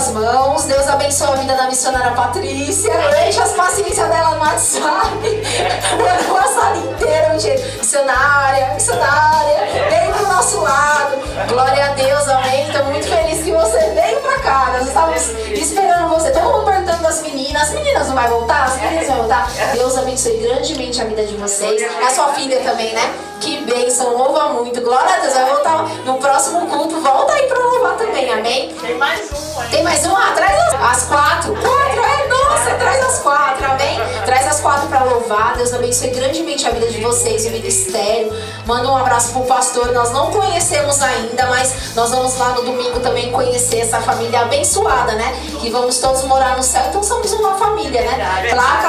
suas mãos. Deus abençoe a vida da missionária Patrícia. Enche as paciências dela no WhatsApp. Mandou a sala inteira. Missionária, missionária, vem pro nosso lado. Glória a Deus, amém. Estou muito feliz que você veio pra cá. Nós estávamos esperando você. Todo mundo perguntando das meninas. As meninas não vai voltar? As meninas vão voltar? Deus abençoe grandemente a vida de vocês. A sua filha também, né? Que bênção, louva muito. Glória a Deus. Vai voltar no próximo culto. Volta aí pra louvar também, amém? Tem mais um, hein? Tem mais um? Ah, traz as, as quatro. Quatro, é, nossa, traz as quatro, amém? Traz as quatro para louvar. Deus abençoe grandemente a vida de vocês, o ministério. Manda um abraço pro pastor. Nós não conhecemos ainda, mas nós vamos lá no domingo também conhecer essa família abençoada, né? Que vamos todos morar no céu, então somos uma família, né? Placa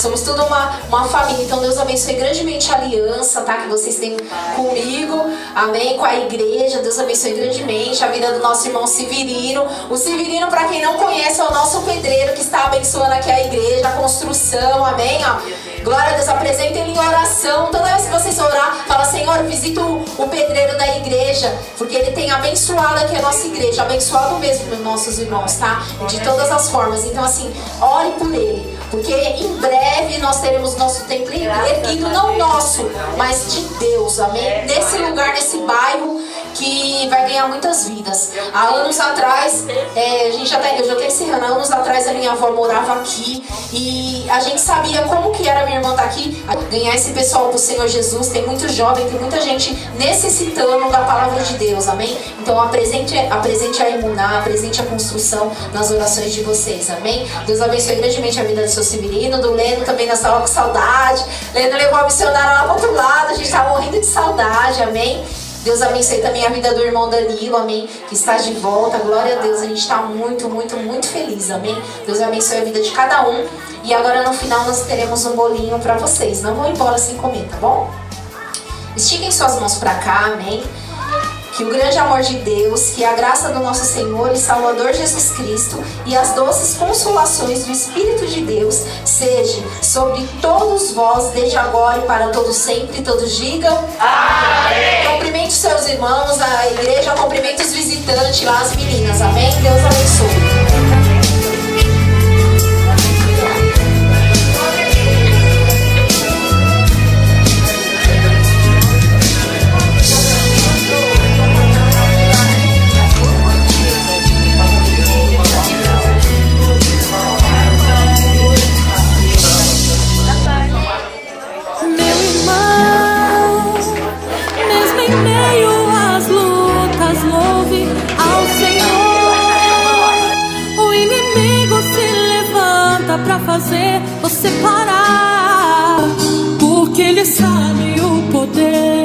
Somos tudo uma, uma família. Então Deus abençoe grandemente a aliança, tá? Que vocês têm comigo, amém? Com a igreja. Deus abençoe grandemente a vida do nosso irmão Severino. O Severino, para quem não conhece, é o nosso pedreiro que está abençoando aqui a igreja, a construção, amém? Ó. Glória a Deus, apresenta ele em oração. Toda vez que vocês orar, fala, Senhor, visita o, o pedreiro da igreja, porque ele tem abençoado aqui a nossa igreja, abençoado mesmo nossos irmãos, tá? De todas as formas. Então, assim, ore por ele. Porque em breve nós teremos nosso templo erguido, não nosso, mas de Deus, amém? Nesse lugar, nesse bairro que vai ganhar muitas vidas. Há anos atrás, é, a gente já eu já estou encerrando, há anos atrás a minha avó morava aqui e a gente sabia como que era minha irmã estar tá aqui, ganhar esse pessoal pro Senhor Jesus. Tem muito jovem, tem muita gente necessitando da palavra de Deus, amém? Então apresente, apresente a imunar, apresente a construção nas orações de vocês, amém? Deus abençoe grandemente a vida do seu Severino, do Leno também nessa hora com saudade. Leno levou a missionária lá pro outro lado, a gente tá morrendo de saudade, amém? Deus abençoe também a vida do irmão Danilo, amém? Que está de volta, glória a Deus. A gente está muito, muito, muito feliz, amém? Deus abençoe a vida de cada um. E agora no final nós teremos um bolinho para vocês. Não vão embora sem comer, tá bom? Estiquem suas mãos para cá, amém? Que o grande amor de Deus, que a graça do nosso Senhor e Salvador Jesus Cristo e as doces consolações do Espírito de Deus seja sobre todos vós, desde agora e para todo sempre. Todos digam. Amém. Cumprimente seus irmãos, a igreja, cumprimente os visitantes lá, as meninas. Amém? Deus abençoe. Fazer você parar, porque ele sabe o poder